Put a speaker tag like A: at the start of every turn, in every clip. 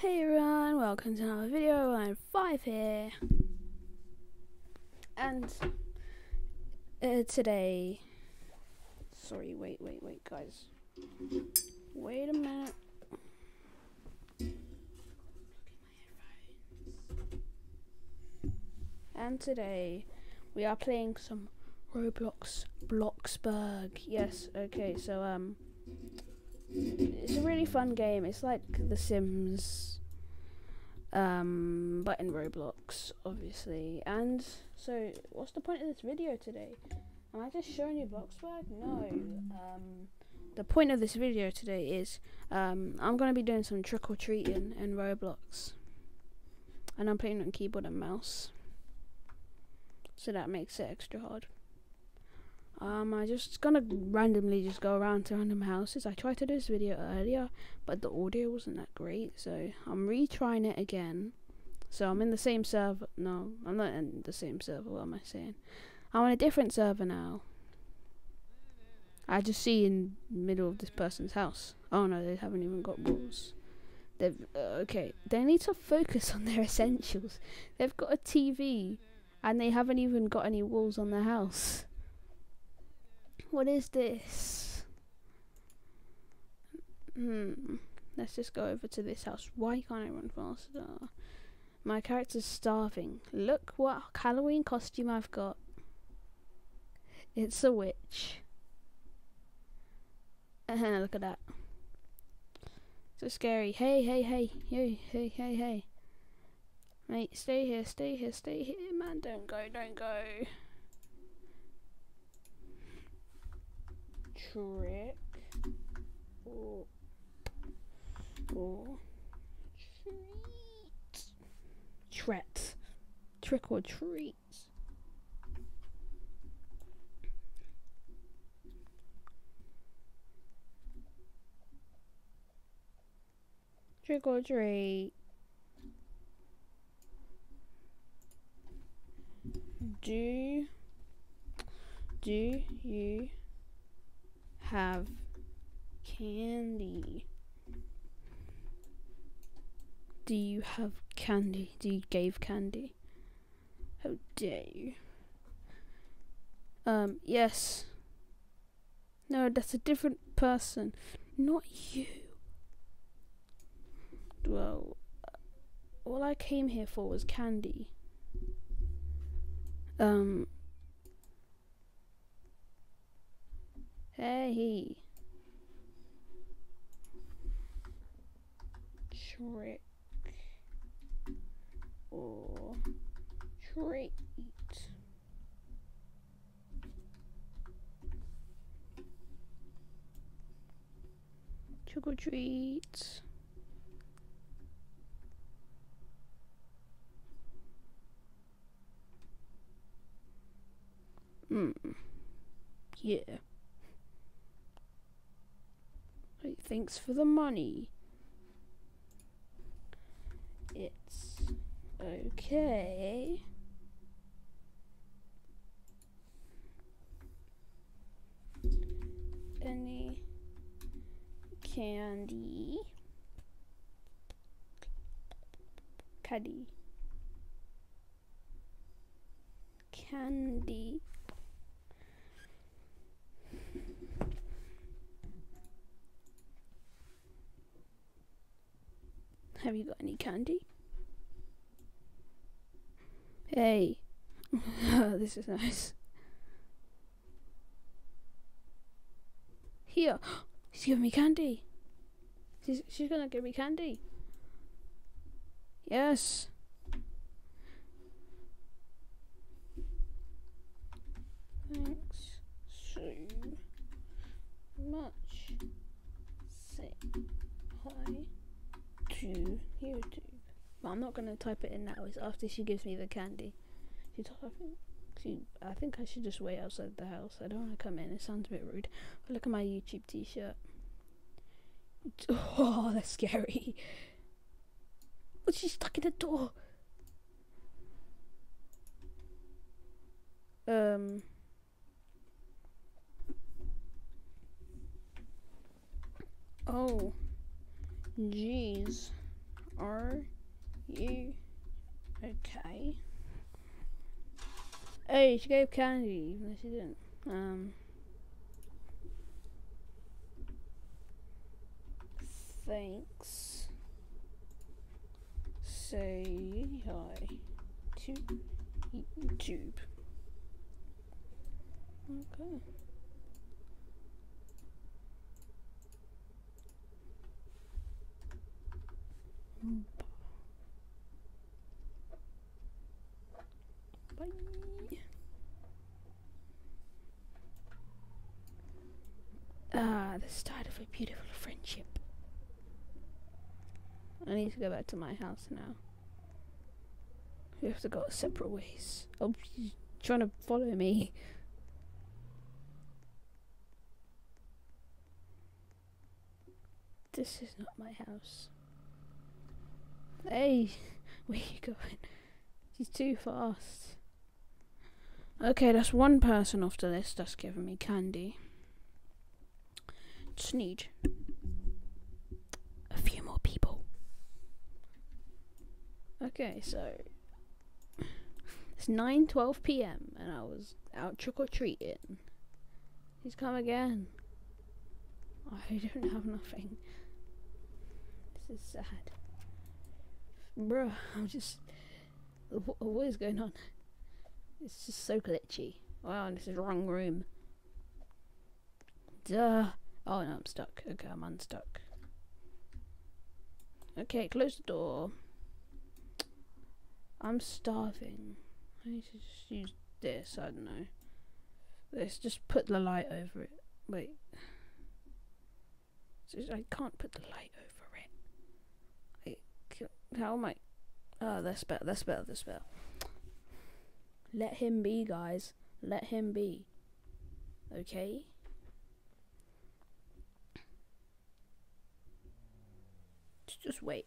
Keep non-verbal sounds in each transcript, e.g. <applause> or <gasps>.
A: Hey everyone, welcome to another video. I'm Five here, and uh, today, sorry, wait, wait, wait, guys, wait a minute. And today, we are playing some Roblox Bloxburg. Yes, okay, so um it's a really fun game. It's like The Sims, um, but in Roblox, obviously. And so, what's the point of this video today? Am I just showing you Bloxburg? No. Um, the point of this video today is um, I'm going to be doing some trick or treating in Roblox, and I'm playing on keyboard and mouse, so that makes it extra hard. Um, I just gonna randomly just go around to random houses. I tried to do this video earlier, but the audio wasn't that great, so I'm retrying it again. So I'm in the same server. No, I'm not in the same server. What am I saying? I'm on a different server now. I just see in the middle of this person's house. Oh no, they haven't even got walls. They've uh, okay. They need to focus on their <laughs> essentials. They've got a TV, and they haven't even got any walls on their house. What is this? Hmm. Let's just go over to this house. Why can't I run faster? My character's starving. Look what Halloween costume I've got. It's a witch. Uh-huh, look at that. So scary. Hey, hey, hey. Hey, hey, hey, hey. Mate, stay here, stay here, stay here. Man, don't go, don't go. Trick. Or or treat. Tret trick or treat. Trick or treat. Do do you have candy? Do you have candy? Do you give candy? How dare you? Um, yes. No, that's a different person. Not you. Well, all I came here for was candy. Um, Hey. Trick or treat. Trick or treat. Hmm. Yeah. Thanks for the money. It's okay. Any candy? Caddy. Candy. Have you got any candy? Hey. <laughs> this is nice. Here. <gasps> She's giving me candy. She's, she's gonna give me candy. Yes. Thanks so much. Say YouTube. But I'm not gonna type it in now. It's after she gives me the candy. She typing. She, I think I should just wait outside the house. I don't want to come in. It sounds a bit rude. But look at my YouTube T-shirt. <laughs> Oh, that's scary. Oh, she's stuck in the door. Um. Oh. Jeez. Are you okay? Hey, she gave candy, even though she didn't. Um. Thanks. Say hi to YouTube. Okay. Bye. Ah, the start of a beautiful friendship. I need to go back to my house now. We have to go separate ways. Oh, she's trying to follow me. This is not my house. Hey, <laughs> where are you going? She's too fast. Okay, that's one person off the list that's giving me candy. Need a few more people. Okay, so it's 9:12 p.m. and I was out trick or treating. He's come again. I don't have nothing. This is sad. Bruh, I'm just. wh- What is going on? It's just so glitchy. Wow, this is wrong room. Duh. Oh no, I'm stuck. Okay, I'm unstuck. Okay, close the door. I'm starving. I need to just use this. I don't know. Let's just put the light over it. Wait. I can't put the light over how am I? Oh, that's better. That's better. That's better. Let him be, guys. Let him be. Okay? Just- wait.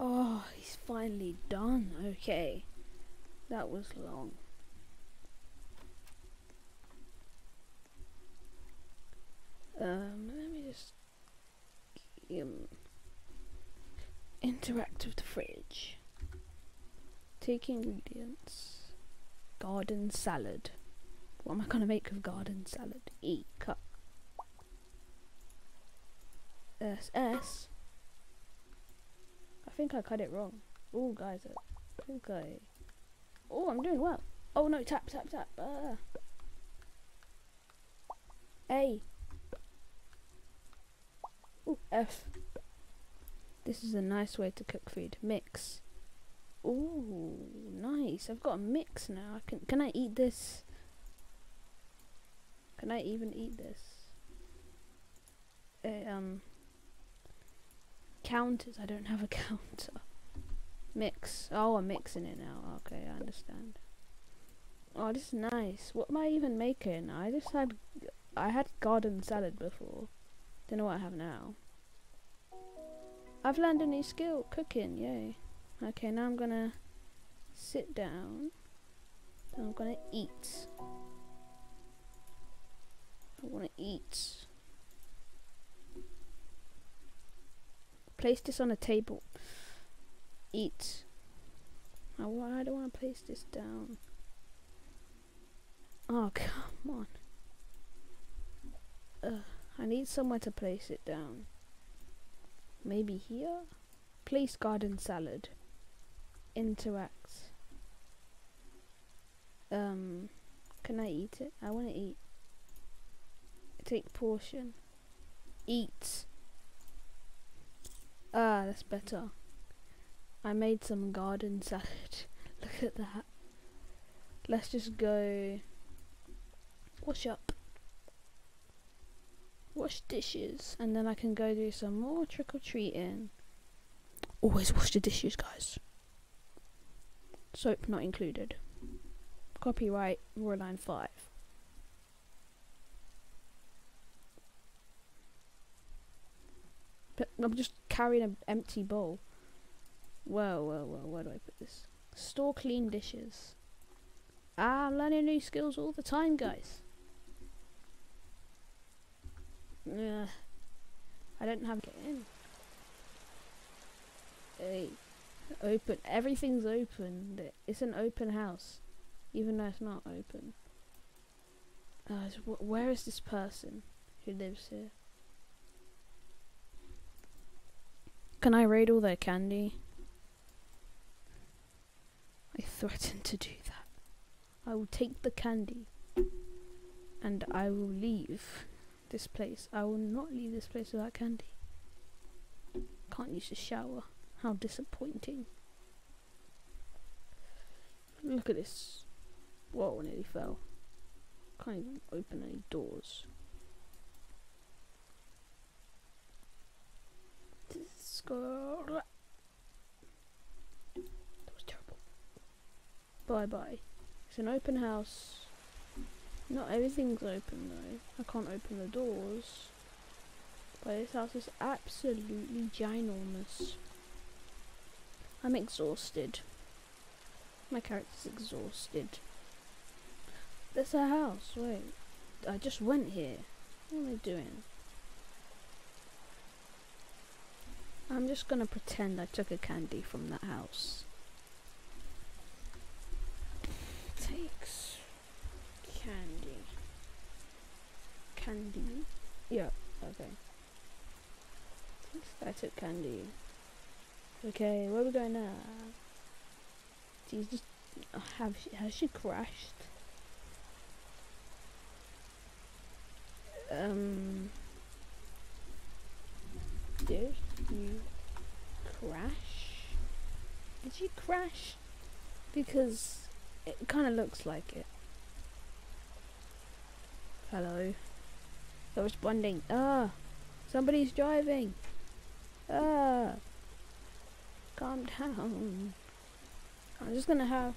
A: Oh, he's finally done. Okay. That was long. Um, let me just um, interact with the fridge. Take ingredients. Garden salad. What am I gonna make of garden salad? E cut. S S. I think I cut it wrong. Oh, guys, think I. Oh, I'm doing well. Oh no, tap tap tap. Ah. A. Ooh, F. This is a nice way to cook food. Mix. Ooh, nice. I've got a mix now. I can can I eat this? Can I even eat this? Uh, um counters. I don't have a <laughs> counter. Mix. Oh, I'm mixing it now. Okay, I understand. Oh, this is nice. What am I even making? I just had I had garden salad before. Don't know what I have now. I've learned a new skill, cooking, yay. Okay, now I'm gonna sit down. Then I'm gonna eat. I wanna eat. Place this on a table. Eat. I, why do I want to place this down? Oh, <laughs> come on. Ugh. I need somewhere to place it down. Maybe here? Place garden salad. Interact. Um, can I eat it? I want to eat. Take portion. Eat. Ah, that's better. I made some garden salad. <laughs> Look at that. Let's just go wash up. Wash dishes. And then I can go do some more trick or treating. Always wash the dishes, guys. Soap not included. Copyright Royal Line 5. But I'm just carrying an empty bowl. Whoa, whoa, whoa, where do I put this? Store clean dishes. Ah, I'm learning new skills all the time, guys. Yeah, I don't have get in. Hey, open. Everything's open. It's an open house, even though it's not open. Uh, where is this person who lives here? Can I raid all their candy? I threaten to do that. I will take the candy and I will leave this place. I will not leave this place without candy. Can't use the shower. How disappointing. Look at this. Whoa, nearly fell. Can't even open any doors. That was terrible. Bye bye. It's an open house. Not everything's open though. I can't open the doors. But this house is absolutely ginormous. I'm exhausted. My character's exhausted. There's a house. Wait. I just went here. What am I doing? I'm just gonna pretend I took a candy from that house. Takes candy. Candy? Yeah, okay. I took candy. Okay, where are we going now? She's just have she, has she crashed? Um did you crash? Did you crash? Because it kind of looks like it. Hello. They're responding. Ah, somebody's driving. Ah, calm down. I'm just gonna have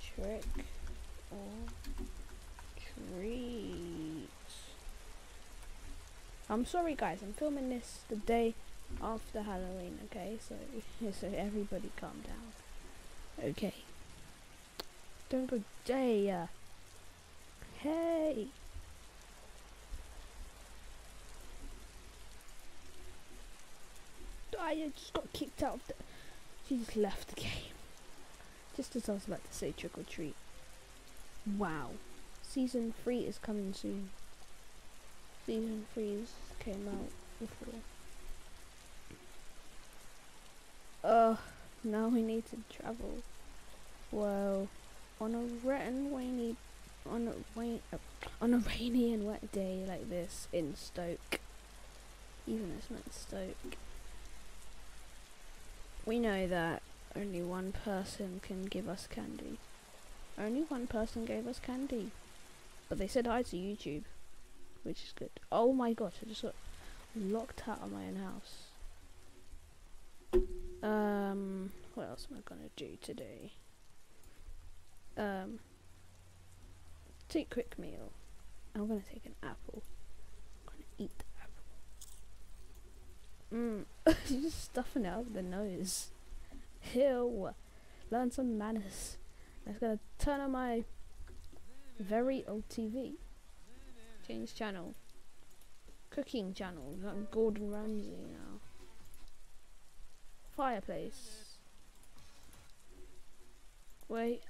A: trick or treat. I'm sorry guys, I'm filming this the day after Halloween, okay? So <laughs> so everybody calm down. Okay. Don't go day. Hey. I just got kicked out of the she just left the game. Just as I was about to say trick or treat. Wow. Season 3 is coming soon. Season 3 came out before. Uh, now we need to travel. Well, on a wet and rainy, on a rain, uh, on a rainy and wet day like this in Stoke, even it's not Stoke, we know that only one person can give us candy. Only one person gave us candy. But they said hi to YouTube, which is good. Oh my gosh, I just got locked out of my own house. Um, what else am I gonna do today? Um, take quick meal. I'm gonna take an apple. I'm gonna eat Mmm, <laughs> she's just stuffing it up the nose. Ew. Learn some manners. I'm just gonna turn on my very old TV. Change channel. Cooking channel. Like Gordon Ramsay now. Fireplace. Wait.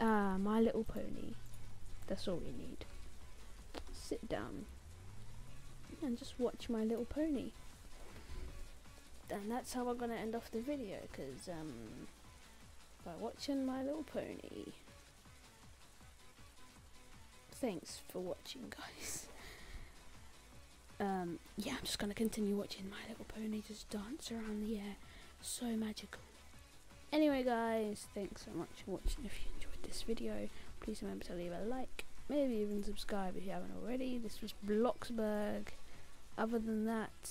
A: Ah, My Little Pony. That's all we need. Sit down and just watch My Little Pony. And that's how I'm gonna end off the video, because um, by watching My Little Pony. Thanks for watching, guys. <laughs> Um, yeah, I'm just gonna continue watching My Little Pony just dance around the air. So magical. Anyway, guys, thanks so much for watching. If you enjoyed this video, please remember to leave a like, maybe even subscribe if you haven't already. This was Bloxburg. Other than that,